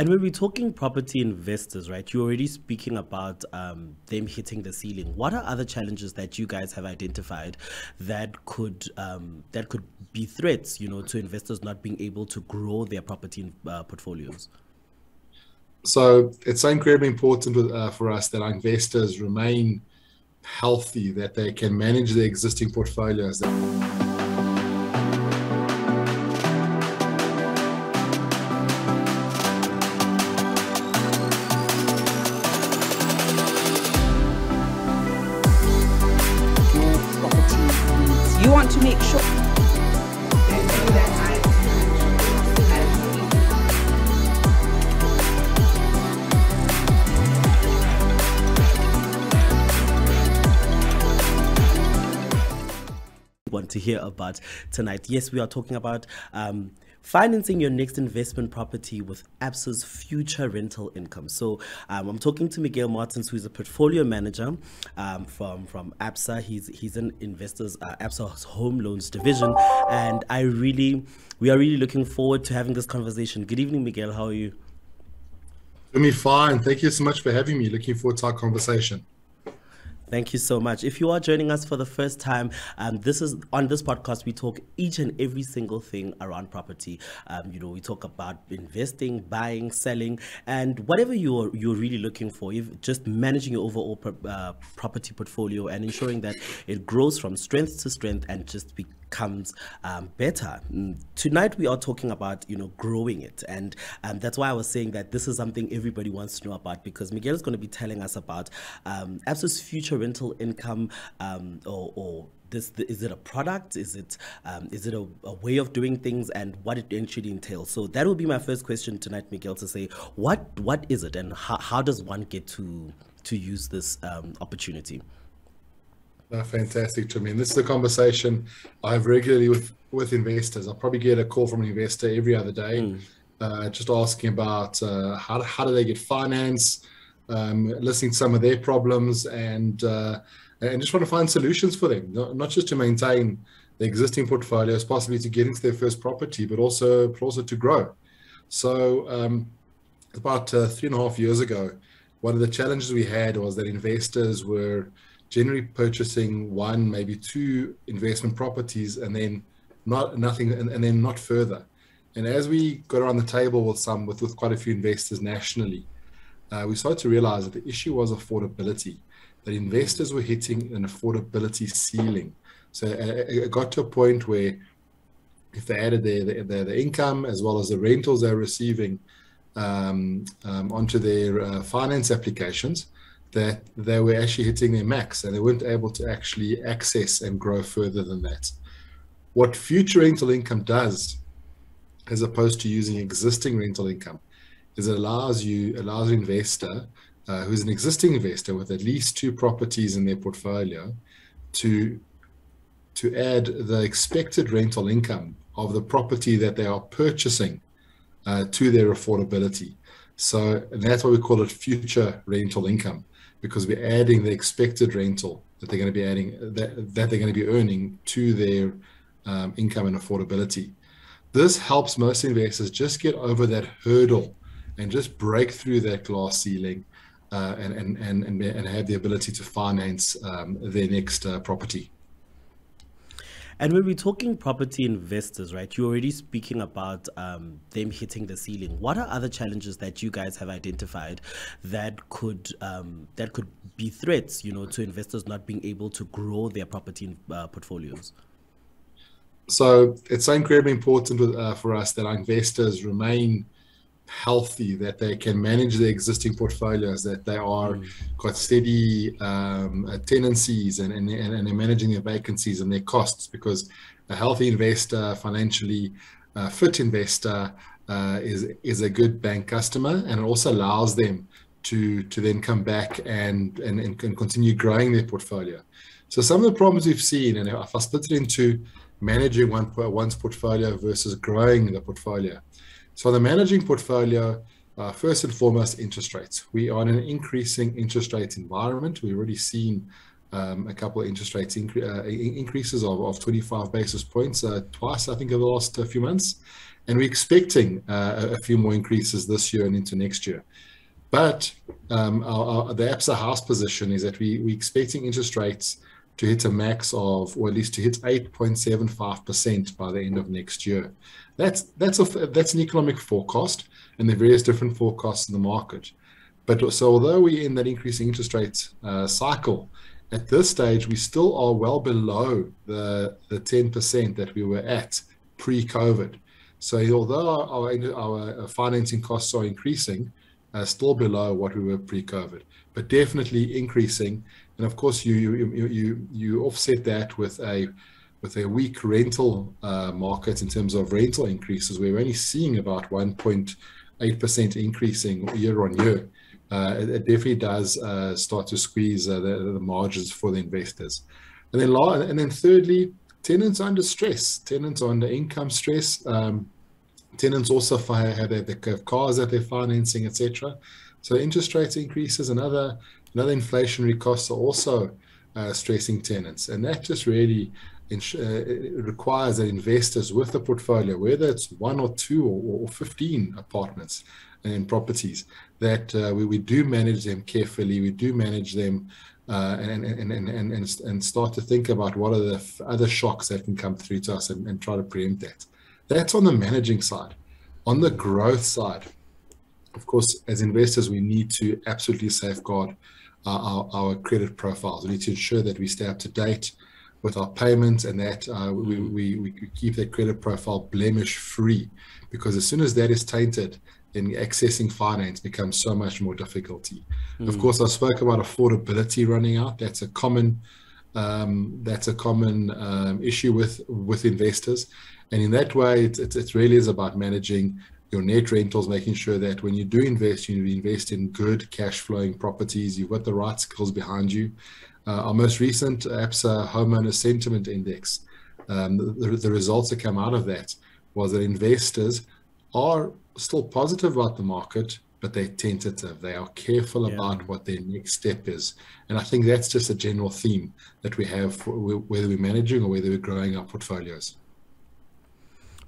And when we're talking property investors, right, you're already speaking about um, them hitting the ceiling. What are other challenges that you guys have identified that could um, that could be threats, you know, to investors not being able to grow their property uh, portfolios? So it's incredibly important uh, for us that our investors remain healthy, that they can manage their existing portfolios. You hear about tonight. Yes, we are talking about um, financing your next investment property with ABSA's future rental income. So um, I'm talking to Miguel Martins, who is a portfolio manager um, from from ABSA. He's he's an investors uh, ABSA's home loans division, and I really we are really looking forward to having this conversation. Good evening, Miguel. How are you? Doing fine. Thank you so much for having me. Looking forward to our conversation. Thank you so much. If you are joining us for the first time, um, this is on this podcast. We talk each and every single thing around property. Um, you know, we talk about investing, buying, selling, and whatever you're you're really looking for. If just managing your overall pro- uh, property portfolio and ensuring that it grows from strength to strength and just be becomes um, better. Mm, tonight we are talking about you know growing it, and um, that's why I was saying that this is something everybody wants to know about because Miguel is going to be telling us about um, ABSA's future rental income um, or, or this is it a product? Is it um, is it a, a, way of doing things? And what it actually entails. So that will be my first question tonight miguel to say what what is it and how, how does one get to to use this um, opportunity no, fantastic to me. And this is a conversation I have regularly with with investors. I probably get a call from an investor every other day, mm. uh, just asking about uh, how how do they get finance, um, listening to some of their problems, and uh, and just want to find solutions for them, not, not just to maintain the existing portfolios, possibly to get into their first property, but also but also to grow. So um, about uh, three and a half years ago, one of the challenges we had was that investors were generally purchasing one, maybe two investment properties, and then not nothing, and, and then not further. And as we got around the table with some, with, with quite a few investors nationally, uh, we started to realize that the issue was affordability, that investors were hitting an affordability ceiling. So uh, it got to a point where if they added their, their, their income as well as the rentals they're receiving um, um, onto their uh, finance applications, that they were actually hitting their max and they weren't able to actually access and grow further than that. What future rental income does, as opposed to using existing rental income, is it allows you allows an investor uh, who's an existing investor with at least two properties in their portfolio to to add the expected rental income of the property that they are purchasing uh, to their affordability. So that's why we call it future rental income because we're adding the expected rental that they're going to be adding that, that they're going to be earning to their um, income and affordability. This helps most investors just get over that hurdle and just break through that glass ceiling uh, and, and, and, and, have the ability to finance um, their next uh, property. And when we're talking property investors, right, you're already speaking about um, them hitting the ceiling. What are other challenges that you guys have identified that could um, that could be threats, you know, to investors not being able to grow their property uh, portfolios? So it's incredibly important uh, for us that our investors remain healthy, that they can manage their existing portfolios, that they are mm. got steady um, uh, tenancies and, and, and they're managing their vacancies and their costs because a healthy investor, financially uh, fit investor, uh, is is a good bank customer and it also allows them to to then come back and and, and continue growing their portfolio. So some of the problems we've seen, and if I split it into managing one one's portfolio versus growing the portfolio, so the managing portfolio, uh, first and foremost, interest rates. We are in an increasing interest rate environment. We've already seen um, a couple of interest rates incre- uh, increases of, of 25 basis points uh, twice, I think, over the last uh, few months. And we're expecting uh, a few more increases this year and into next year. But um, our, our, the ABSA house position is that we, we're expecting interest rates to hit a max of, or at least to hit 8.75% by the end of next year. That's that's a that's an economic forecast, and there are various different forecasts in the market. But so although we're in that increasing interest rate uh, cycle, at this stage we still are well below the the 10% that we were at pre-COVID. So although our, our, our financing costs are increasing, uh, still below what we were pre-COVID, but definitely increasing. And of course, you you you you offset that with a with a weak rental uh, market in terms of rental increases. We're only seeing about 1.8% increasing year on year. Uh, it, it, definitely does uh, start to squeeze uh, the, the, margins for the investors. And then, and then thirdly, tenants under stress. Tenants under income stress. Um, tenants also have their cars that they're financing, etc. So interest rates increases and other, and other inflationary costs are also uh, stressing tenants, and that just really uh, requires that investors with the portfolio, whether it's one or two or, or 15 apartments and properties, that uh, we, we do manage them carefully, we do manage them uh, and, and, and, and, and start to think about what are the other shocks that can come through to us and, and try to preempt that. That's on the managing side. On the growth side, of course, as investors, we need to absolutely safeguard our, our, our credit profiles. We need to ensure that we stay up to date with our payments and that uh, we, we, we keep that credit profile blemish free. Because as soon as that is tainted, then accessing finance becomes so much more difficulty. Mm. Of course, I spoke about affordability running out. That's a common um, that's a common um, issue with with investors. And in that way, it, it, really is about managing your net rentals, making sure that when you do invest, you invest in good cash flowing properties. You've got the right skills behind you. Uh, our most recent ABSA homeowner sentiment index, um, the, the results that come out of that was that investors are still positive about the market, but they're tentative. They are careful yeah. about what their next step is. And I think that's just a general theme that we have for, whether we're managing or whether we're growing our portfolios.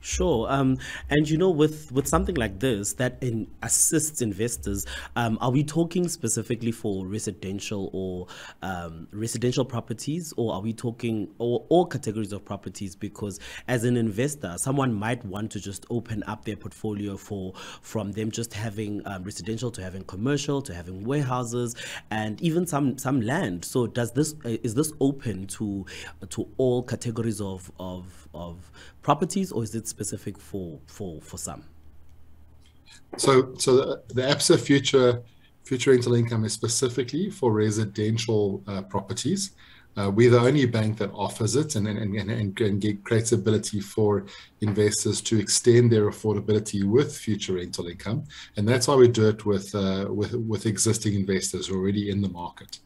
Sure. Um, and you know, with with something like this that in assists investors, um, are we talking specifically for residential or um, residential properties, or are we talking or all categories of properties? Because as an investor, someone might want to just open up their portfolio for from them just having um, residential to having commercial to having warehouses and even some some land. So does this is this open to to all categories of of of properties, or is it specific for for for some? So, so the, ABSA future future rental income is specifically for residential uh, properties. Uh, we're the only bank that offers it and, and, and, and, and creates ability for investors to extend their affordability with future rental income. And that's why we do it with, uh, with, with existing investors already in the market.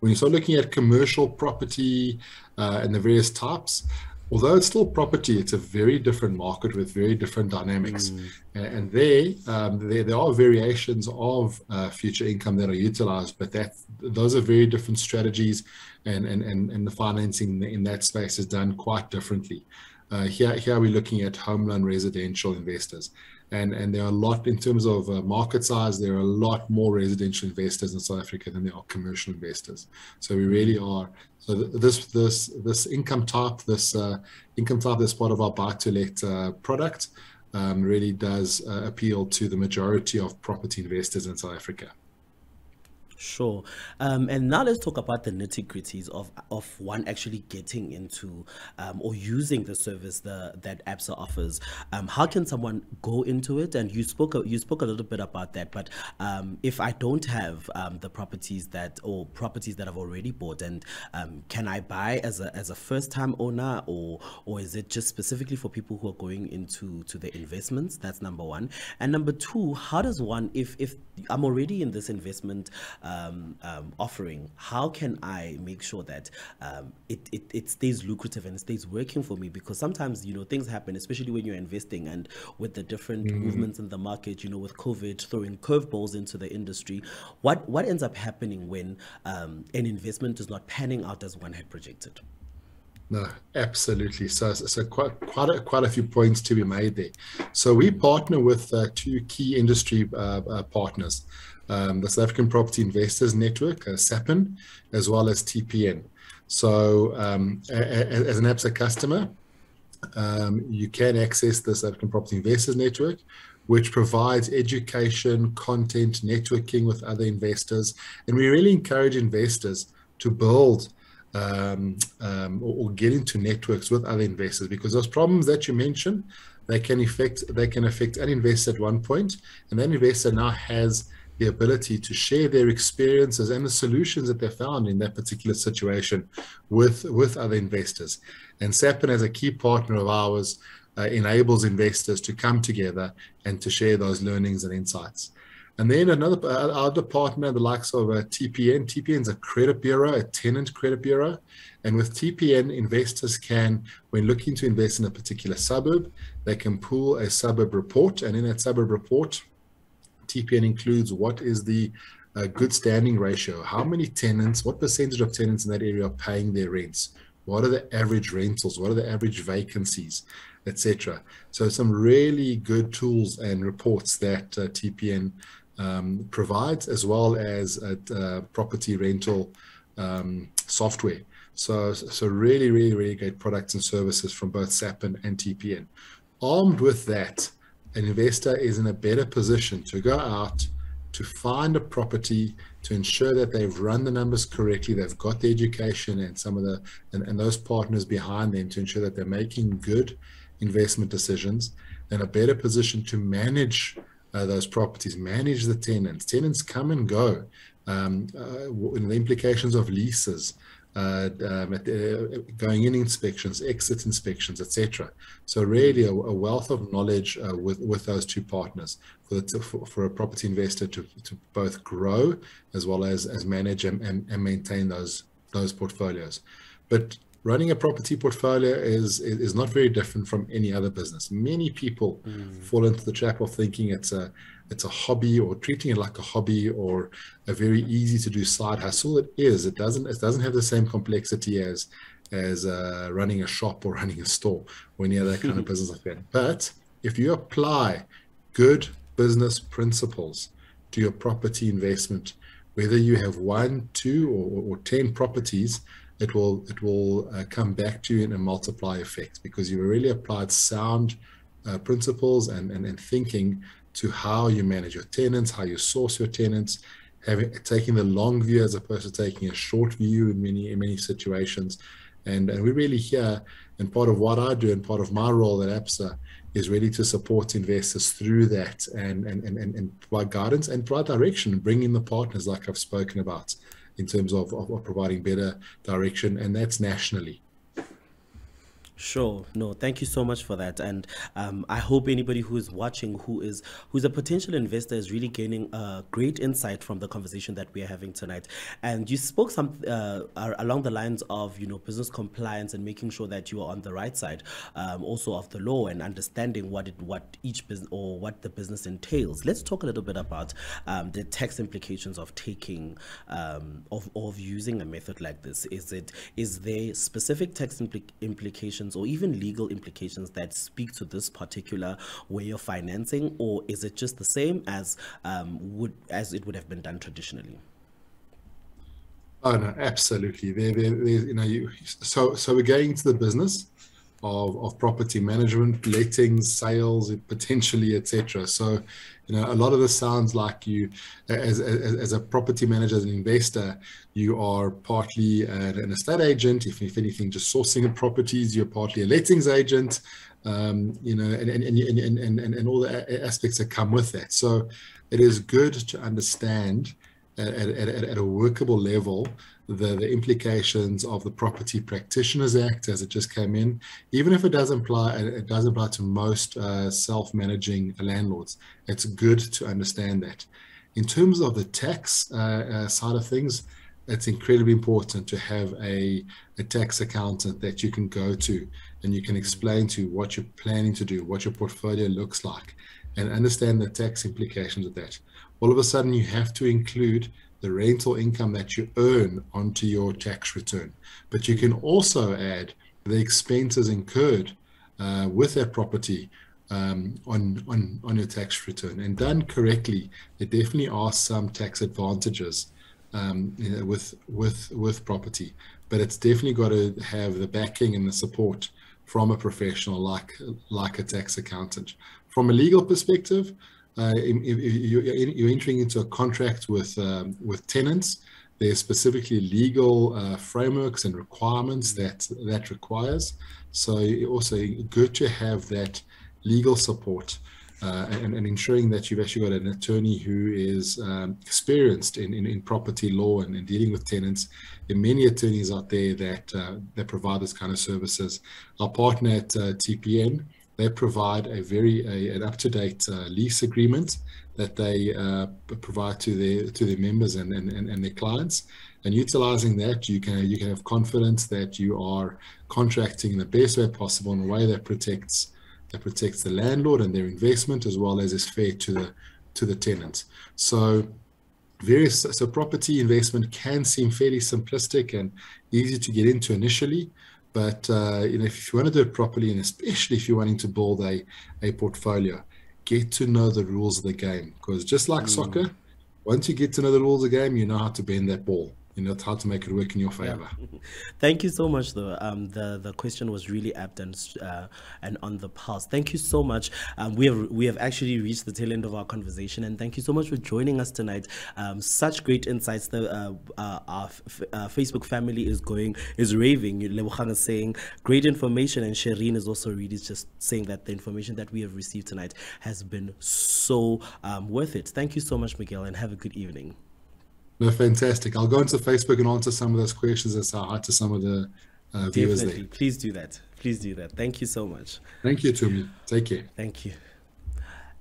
When you start looking at commercial property uh, and the various types, although it's still property, it's a very different market with very different dynamics. Mm. And there, um, there, there are variations of uh, future income that are utilized, but that those are very different strategies, and and and, and the financing in that space is done quite differently. Uh, here, here we're looking at home loan residential investors and and there are a lot in terms of uh, market size there are a lot more residential investors in south africa than there are commercial investors. So we really are so th- this this this income type this uh, income type that's part of our buy to let uh, product um, really does uh, appeal to the majority of property investors in south africa Sure. Um, and now let's talk about the nitty gritties of of one actually getting into um, or using the service the, that ABSA offers. Um, how can someone go into it? And you spoke you spoke a little bit about that. But um, if I don't have um, the properties that or properties that I've already bought, and um, can I buy as a as a first time owner, or or is it just specifically for people who are going into to the investments? That's number one. And number two, how does one if if I'm already in this investment um, um, offering, how can I make sure that um, it, it, it stays lucrative and it stays working for me? Because sometimes, you know, things happen, especially when you're investing and with the different mm. movements in the market, you know, with COVID throwing curveballs into the industry. What, what ends up happening when um, an investment is not panning out as one had projected? No, absolutely. So, so quite quite a, quite a few points to be made there. So we partner with uh, two key industry uh, uh, partners, um, the South African Property Investors Network, uh, SAPIN, as well as TPN. So um, a, a, as an ABSA customer, um, you can access the South African Property Investors Network, which provides education, content, networking with other investors, and we really encourage investors to build um, um, or, or, get into networks with other investors because those problems that you mentioned they can affect they can affect an investor at one point and that investor now has the ability to share their experiences and the solutions that they found in that particular situation with with other investors and sapin as a key partner of ours uh, enables investors to come together and to share those learnings and insights and then another uh, other partner, the likes of uh, TPN. TPN is a credit bureau, a tenant credit bureau. And with TPN, investors can, when looking to invest in a particular suburb, they can pull a suburb report. And in that suburb report, TPN includes what is the uh, good standing ratio, how many tenants, what percentage of tenants in that area are paying their rents, what are the average rentals, what are the average vacancies, etc. So some really good tools and reports that uh, TPN um, provides, as well as uh, property rental um, software. So, so really, really, really great products and services from both SAPIN and TPN. Armed with that, an investor is in a better position to go out to find a property to ensure that they've run the numbers correctly, they've got the education and some of the and, and those partners behind them to ensure that they're making good investment decisions, and a better position to manage uh, those properties, manage the tenants. Tenants come and go. Um, uh, the implications of leases, uh, um, the, going in inspections, exit inspections, etc. So really, a, a, wealth of knowledge uh, with with those two partners for, for, for a property investor to, to both grow as well as as manage and, and, and maintain those those portfolios. But running a property portfolio is is not very different from any other business. Many people mm. fall into the trap of thinking it's a it's a hobby or treating it like a hobby or a very easy to do side hustle. It is. It doesn't. It doesn't have the same complexity as as uh, running a shop or running a store or any other kind of business like that. But if you apply good business principles to your property investment, whether you have one, two, or, or ten properties it will it will uh, come back to you in a multiply effect because you really applied sound uh, principles and, and, and thinking to how you manage your tenants, how you source your tenants, having taking the long view as opposed to taking a short view in many in many situations. And, and we really here, and part of what I do and part of my role at ABSA is really to support investors through that and, and, and, and provide guidance and provide direction, bring in the partners like I've spoken about in terms of, of, of providing better direction, and that's nationally. Sure. No, thank you so much for that. And um, I hope anybody who is watching, who is who's a potential investor, is really gaining a great insight from the conversation that we are having tonight. And you spoke some uh, along the lines of you know business compliance and making sure that you are on the right side, um, also of the law and understanding what it what each business or what the business entails. Let's talk a little bit about um, the tax implications of taking um, of of using a method like this. Is it is there specific tax impl- implications? Implications or even legal implications that speak to this particular way of financing, or is it just the same as um, would as it would have been done traditionally? Oh no, absolutely. There, there, you know, you, so so we're going into the business of, of property management, lettings, sales, potentially, etc. So, you know, a lot of this sounds like you, as, as, as a property manager, as an investor, you are partly an estate agent. If, if anything, just sourcing properties, you're partly a lettings agent. Um, you know, and and, and, and, and, and all the aspects that come with that. So, it is good to understand at, at, at a workable level the, the implications of the Property Practitioners Act as it just came in, even if it does apply, it does apply to most uh, self-managing landlords. It's good to understand that. In terms of the tax uh, uh, side of things, it's incredibly important to have a, a tax accountant that you can go to and you can explain to what you're planning to do, what your portfolio looks like, and understand the tax implications of that. All of a sudden, you have to include the rental income that you earn onto your tax return. But you can also add the expenses incurred uh, with that property um, on, on, on your tax return. And done correctly, there definitely are some tax advantages um, you know, with, with, with property. But it's definitely got to have the backing and the support from a professional like, like a tax accountant. From a legal perspective, uh, you're entering into a contract with um, with tenants. There's specifically legal uh, frameworks and requirements that that requires. So also good to have that legal support uh, and, and, ensuring that you've actually got an attorney who is um, experienced in, in, in, property law and, dealing with tenants. There are many attorneys out there that uh, that provide this kind of services. Our partner at uh, TPN, they provide a very a, an up-to-date uh, lease agreement that they uh, provide to their to their members and, and, and their clients. And utilizing that, you can you can have confidence that you are contracting in the best way possible in a way that protects that protects the landlord and their investment as well as is fair to the to the tenants. So various so property investment can seem fairly simplistic and easy to get into initially but uh, you know if you want to do it properly and especially if you're wanting to build a, a portfolio get to know the rules of the game because just like mm. soccer once you get to know the rules of the game you know how to bend that ball you know how to make it work in your favor. Yeah. Thank you so much, though. Um, the the question was really apt and uh, and on the pulse. Thank you so much. Um, we have we have actually reached the tail end of our conversation, and thank you so much for joining us tonight. Um, such great insights. The uh, uh, our f- uh, Facebook family is going is raving. Lebogang is saying great information, and Shireen is also really just saying that the information that we have received tonight has been so um, worth it. Thank you so much, Miguel, and have a good evening. No, fantastic. I'll go into Facebook and answer some of those questions and say hi to some of the uh, viewers Definitely. there. Please do that. Please do that. Thank you so much. Thank you, Tumi. Take care. Thank you.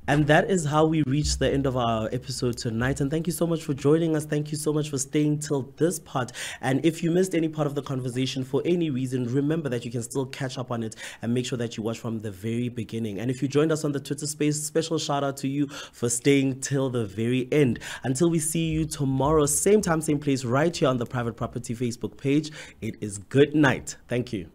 And that is how we reach the end of our episode tonight. And thank you so much for joining us. Thank you so much for staying till this part. And if you missed any part of the conversation for any reason, remember that you can still catch up on it and make sure that you watch from the very beginning. And if you joined us on the Twitter space, special shout out to you for staying till the very end. Until we see you tomorrow, same time, same place, right here on the Private Property Facebook page. It is good night. Thank you.